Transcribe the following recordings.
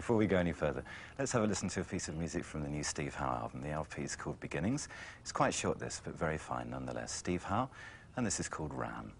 before we go any further, let's have a listen to a piece of music from the new Steve Howe album. The LP is called Beginnings. It's quite short, this, but very fine nonetheless. Steve Howe, and this is called Ram.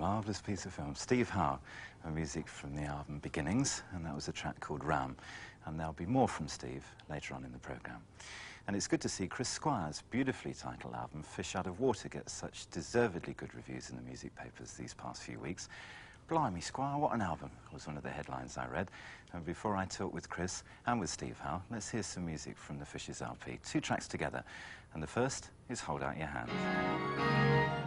Marvellous piece of film. Steve Howe, music from the album Beginnings, and that was a track called Ram. And there'll be more from Steve later on in the programme. And it's good to see Chris Squire's beautifully titled album, Fish Out of Water, get such deservedly good reviews in the music papers these past few weeks. Blimey, Squire, what an album, was one of the headlines I read. And before I talk with Chris and with Steve Howe, let's hear some music from the Fishes LP. Two tracks together. And the first is Hold Out Your Hand.